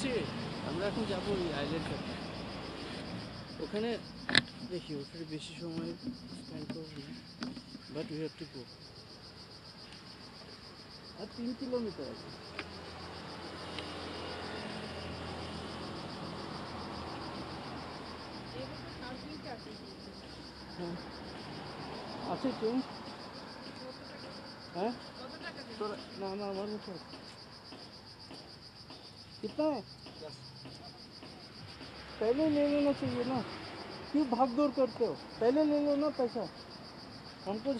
হচ্ছে, আমরা এখন যাব ওই আইল্যান্ডটা ওখানে দেখি, ওখানে বেশি সময় স্পেন্ড করব না but we have to go আর তিন কিলোমিটার আছে। হ্যাঁ। আছে তুমি হ্যাঁ? না না, আমার মতো। कितना है? पहले ले लेना चाहिए ना। क्यों भाग दौड़ करते हो? पहले ले लो ना पैसा। हमको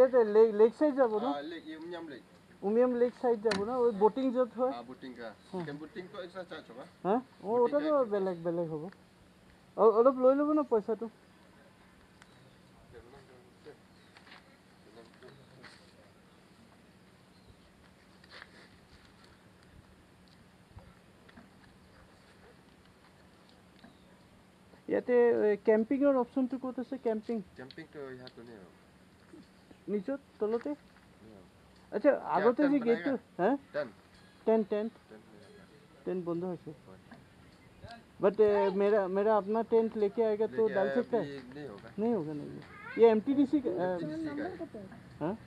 ইয়াতে লেক লেক সাইড যাব না? Lake lake Umiam lake side যাব না? ওই বোটিং হয়? হ্যাঁ বোটিং কা বোটিং তো এক্সট্রা চার্জ হবে। হ্যাঁ ও ওটা তো লব না ইয়াতে কেম্পিংৰ অপশ্যনটো ক'ত আছে? কেম্পিং কেম্পিংটো ইয়াতো यहाँ to नहीं हो. নিচত তলতে আচ্ছা আগতে যে tent গেটটো হা Done. Tent tent Done. Tent बंद है सर बट मेरा मेरा अपना टेंट लेके आएगा तो लेके डाल आया सकता है अभी नहीं होगा. नहीं होगा नहीं होगा। ये M T D C TTC का है. हाँ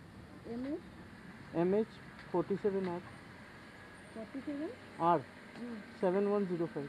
M H forty seven R forty seven R seven one zero five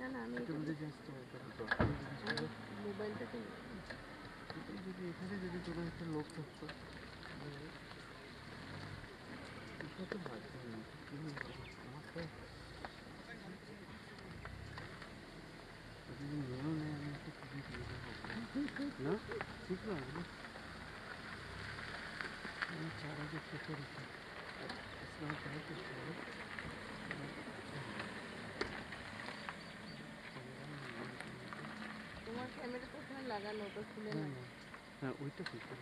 না না আমি এটা বোধহয় জাস্ট মোবাইলটাকে যদি এখানে যদি কোনো একটা লোক থাকতো এটা তো ভালো আমার তো যদি নিয়েও নেয় আমি একটু খুবই সুবিধা হবে না ঠিক না আমি চারা যে খেতে রেখে ইসলাম চারা করতে ক্যামেরা কোথায় লাগানো? ওটা খুলে না হ্যাঁ ওইটা খুলতে